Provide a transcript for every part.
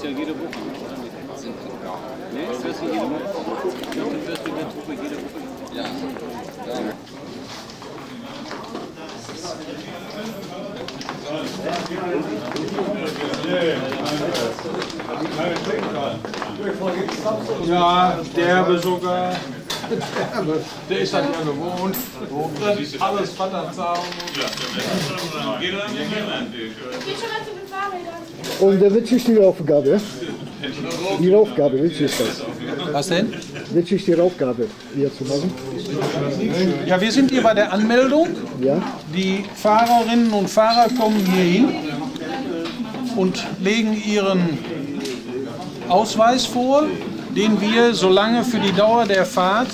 ist ja jede Woche. Nee, das fährst du jede Woche. Du fährst du mit Truppe jede Woche. Ja. Ja, derbe sogar. Der ist das ja gewohnt. Alles Vaterzaun. Und äh, welche ist die Aufgabe? Die Aufgabe, welche ist das? Was denn? Welche ist die Aufgabe, hier zu machen? Ja, wir sind hier bei der Anmeldung. Ja? Die Fahrerinnen und Fahrer kommen hier hin und legen ihren Ausweis vor, den wir, solange für die Dauer der Fahrt,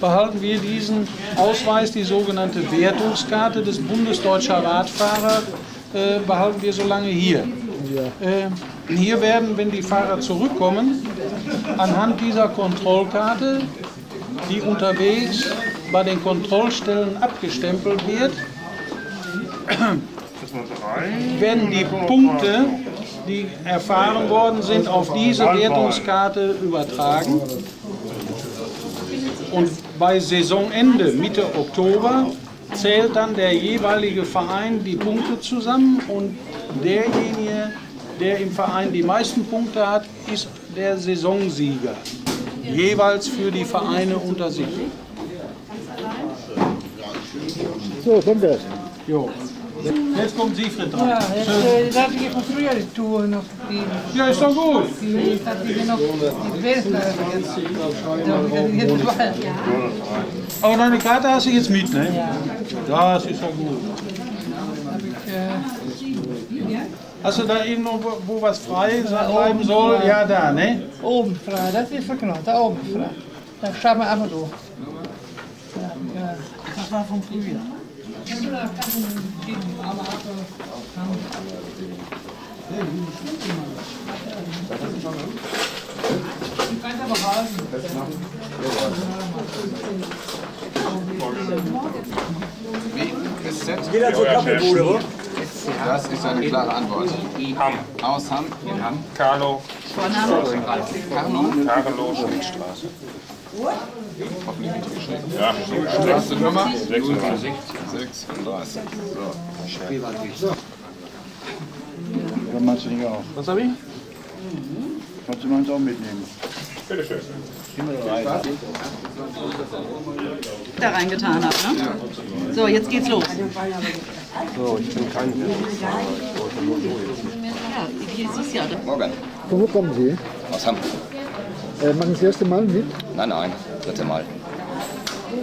behalten wir diesen Ausweis, die sogenannte Wertungskarte des Bundesdeutscher Radfahrer, äh, behalten wir so lange hier. Äh, hier werden, wenn die Fahrer zurückkommen, anhand dieser Kontrollkarte, die unterwegs bei den Kontrollstellen abgestempelt wird, werden die Punkte, die erfahren worden sind, auf diese Wertungskarte übertragen. Und bei Saisonende, Mitte Oktober, zählt dann der jeweilige Verein die Punkte zusammen und derjenige, der im Verein die meisten Punkte hat, ist der Saisonsieger. Jeweils für die Vereine unter sich. So, danke. Jo. Jetzt kommt Siegfried dran. Ja, jetzt, äh, dat heb ik van vroeger die tour nog. Die, Ja, ist doch gut. die, die nog die. Aber deine Karte hast du jetzt mit, ne? Ja, Das ist ja gut. Hast du da irgendwo, wo- was frei bleiben soll? Ja, da, ne? oben vrij, dat is verknald, daar oben vrij. Daar staat me af en toe. Ja, ja. Das war von früher. Das ist eine klare Antwort. Hamm. Aus Hamm, in Hamm. Carlo. Carlo. Carlo Schmidtstraße. Hoffentlich richtig geschrieben. Ja, Straßennummer 36. 36. Dann meinst du nicht auch. Was habe ich? Kannst du meins auch mitnehmen? Bitteschön. Da reingetan habe. Ne? So, jetzt geht's los. So, ich bin kein Ja, hier ist es ja. Morgen. Von wo kommen Sie? Aus Hamm. Äh, machen Sie das erste Mal mit? Nein, nein. Dritte Mal.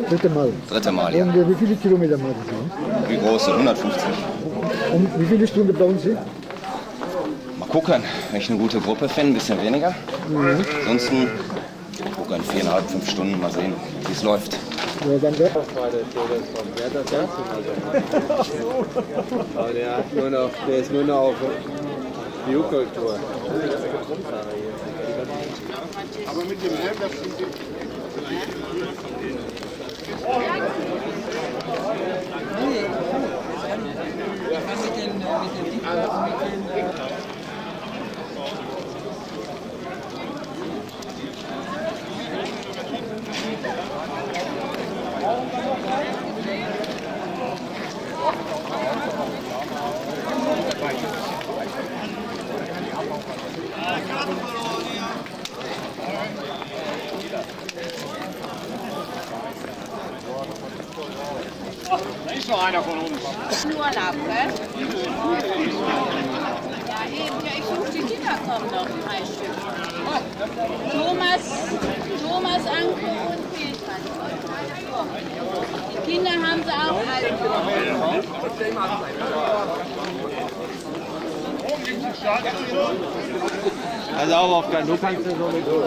Dritte Mal. Dritte Mal, ja. Und äh, wie viele Kilometer machen Sie? Wie groß? 150. Und wie viele Stunden brauchen Sie? Mal gucken. Wenn ich eine gute Gruppe finde, ein bisschen weniger. Ansonsten gucken. Viereinhalb, fünf Stunden. Mal sehen, wie es läuft. Ja, danke. Aber der, hat nur noch, der ist nur noch auf Biokultur. Urlaub, gell? Ja, eben. Ja, ich suche die Kinder kommen noch, drei Stück. Thomas, Thomas, Anke und Petra. Die Kinder haben sie auch alle. Also auch Wolfgang, du kannst ja sowieso.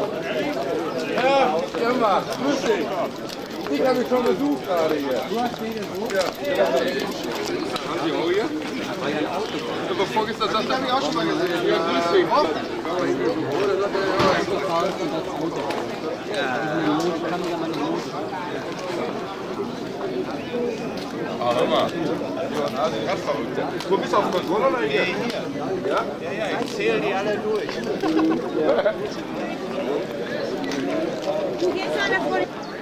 Ja, immer. Grüß dich. Ich habe mich schon besucht gerade hier. Du hast mich besucht? Ja. Haben Sie auch hier? Aber vorgestern das habe ich auch schon mal gesehen. Ja, grüß dich. Ah, hör mal. Ganz verrückt. Du bist auf Kontrolle oder hier? Ja? Ja, ja, ich zähle die alle durch.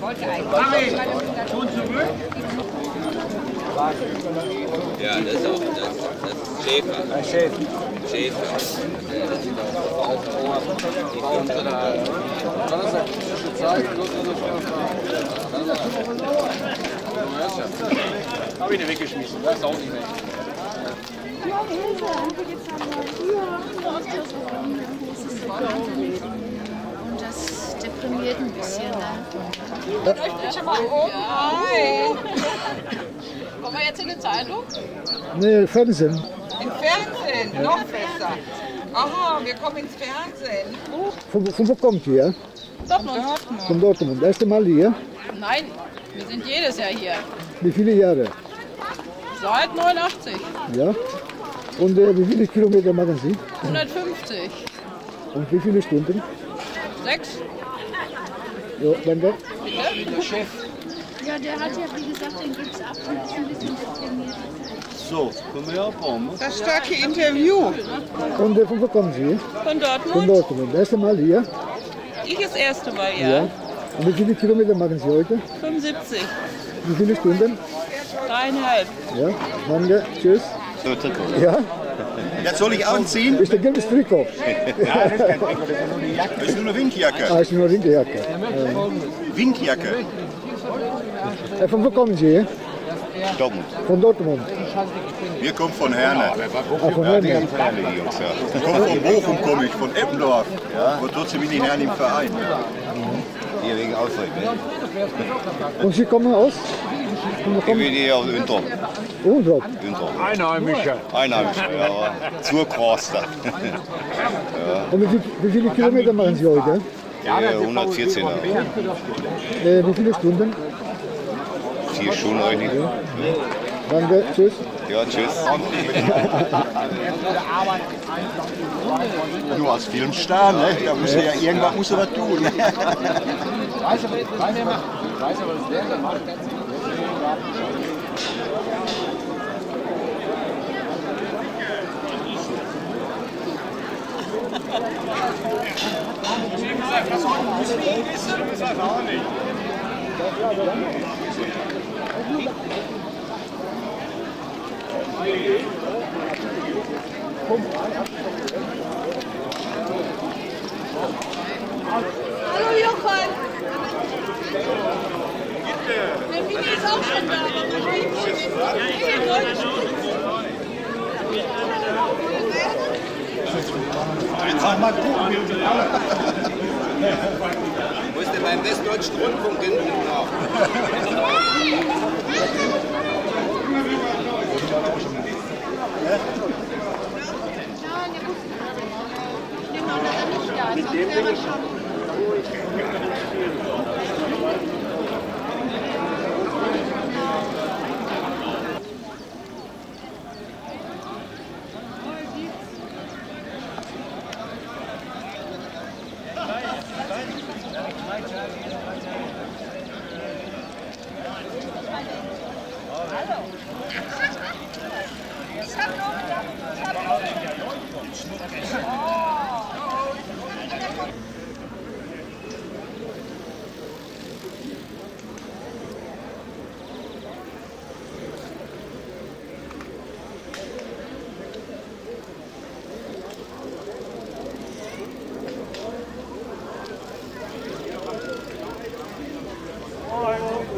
Wollte eigentlich. Schon zurück? Ja, das ist auch das, das ist Schäfer. Ein Schäfer. Schäfer. Das sieht auch aus. Die kommt so da. Habe ich den weggeschmissen, das ist auch nicht mehr. Und das deprimiert ein bisschen. Ne? Hi. Kommen wir jetzt in die Zeitung? Nee, Fernsehen. Im Fernsehen, noch besser. Aha, wir kommen ins Fernsehen. Von, von wo kommt ihr? Dortmund. Von Dortmund. Erste Mal hier? Nein, wir sind jedes Jahr hier. Wie viele Jahre? Seit 89. Ja. Und äh, wie viele Kilometer machen Sie? 150. Und wie viele Stunden? Sechs. Ja, danke. Bitte? Ja, der hat ja, wie gesagt, den gibt's ab und ist ein bisschen deprimiert. So, können wir abbauen. Das starke Interview Und von wo kommen Sie? von Von Dortmund. Dortmund. Erste Mal hier? Ich das erste Mal, Ja. ja. Und wie viele Kilometer machen Sie heute? 75. Wie viele Stunden? Dreieinhalb. Ja, danke. Tschüss. So, Trikot. Ja, Jetzt soll ich anziehen? ist der gelbe Trikot. Ja, das ist kein Trikot, das ist nur eine Jacke. Das ist nur eine Windjacke. Ah, ist nur eine Winterjacke. Windjacke. Äh, von wo kommen Sie? Dortmund. Von Dortmund. Wir kommen von Herne. Ah, von Herne. Die Jungs, ja. Ich komme von Bochum, komme ich, von Eppendorf. Ja. Aber trotzdem bin ich Herne im Verein. Hier wegen Ausdruck, ne? Und Sie kommen aus? Ich kommen bin hier aus Üntrop. Undrop. Üntrop. Einheimischer. Einheimischer, ja. aber Zurkroster. Und wie, wie viele Kilometer machen Sie heute? Ja, 114 er Äh, wie viele Stunden? Vier Stunden eigentlich. Danke. Tschüss. Ja, tschüss. Du als Filmstar, ne? Da musst du ja irgendwas musst du was tun. Ne? Hallo Jochen! Der Mini ist auch schon da, aber Wo ist denn beim Westdeutschen Rundfunk hin? Den war leider nicht da, sonst wäre er schon.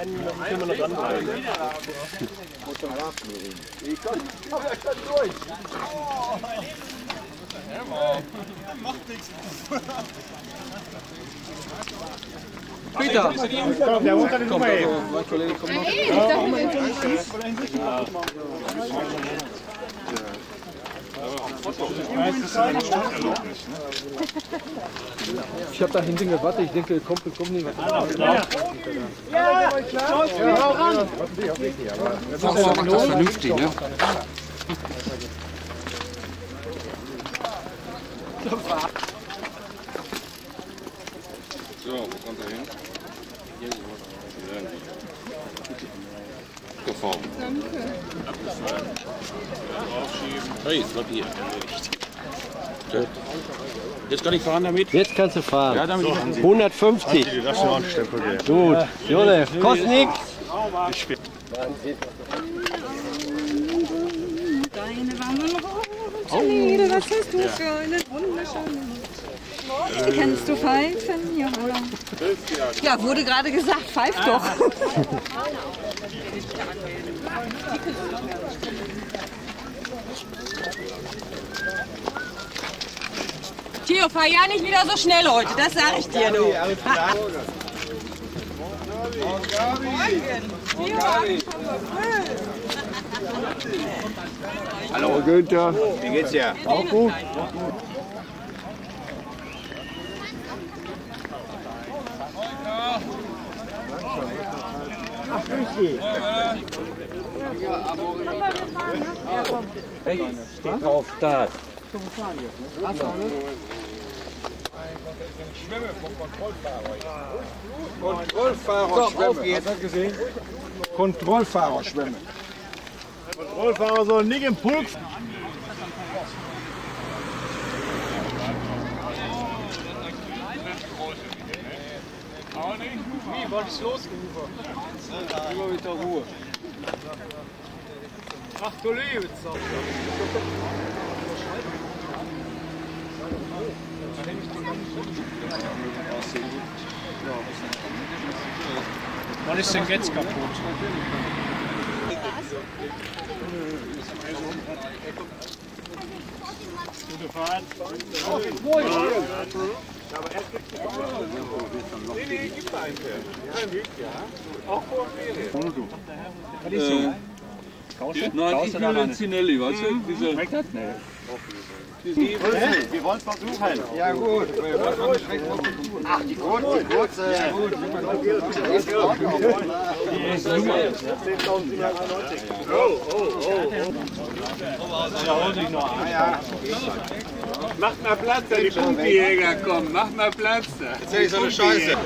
Meinen können wir noch dranbleiben. Ich kann, ich kann durch. Macht nichts. Peter! Komm, der hat den Komm, Nummer eben. mein Kollege kommt noch. Hey, ich dachte, wir Ich habe da hinten gewartet, ich denke, kommt, kommt nicht Ja, Ja, klar. Ja, hau ran. Fachmann macht das vernünftig, ne? So, wo kommt er hin? Gefahren. Hey, es hier. Jetzt kann ich fahren damit? Jetzt kannst du fahren. Ja, damit- 150. Hast du, das ist noch ein Stempel. Gut. Josef, kostet nichts. Ich spiel. Deine Wangen Lieder, was hast du für eine wunderschöne Note. Kennst du Pfeifen? Ja. Ja, wurde gerade gesagt, pfeif doch. Theo, fahr ja nicht wieder so schnell heute, das sag ich dir nur. Hallo Günther. Wie geht's dir? Auch gut. Ach, grüß dich. Hey, steht drauf, Start. Kontrollfahrer schwimmen. Hast du gesehen? Kontrollfahrer schwimmen. Kontrollfahrer sollen nicht im Pulk. Wie, wollte ich losgerufen? Immer mit der Ruhe. Ach du liebe Zeit. Wann ist denn jetzt kaputt? Gute Fahrt. Aber erst gibt's die Nee, nee, gibt einen. Kein Weg, ja. Auch vor Ferien. Was ist so? Nein, ich will den Zinelli, weißt du? Diese, Schmeckt das? Nee. Wir wollen es versuchen. Ja gut. Ach, die kurze, die kurze. Ja, gut. Oh, oh, oh. Da holt sich noch ein. Macht mal Platz, da die Punktjäger kommen. Macht mal Platz da. Erzähl ich so eine Scheiße.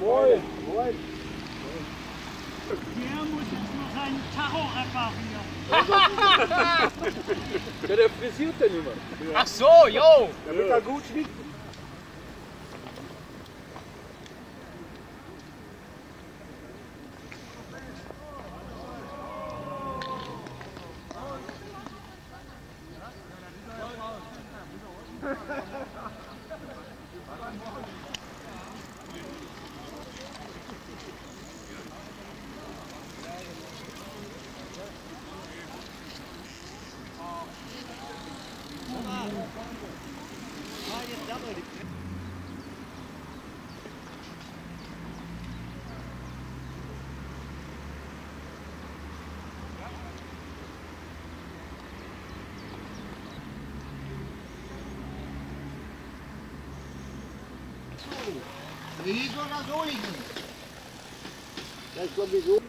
Moin, moin. Der muss jetzt nur seinen Tacho reparieren. Ja, der frisiert den immer. Ach so, yo! Damit er gut schmeckt. Soll das so liegen? Das kommt wie so.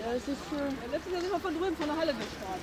Ja, das ist, äh, letztes Jahr sind wir von drüben von der Halle weggefahren.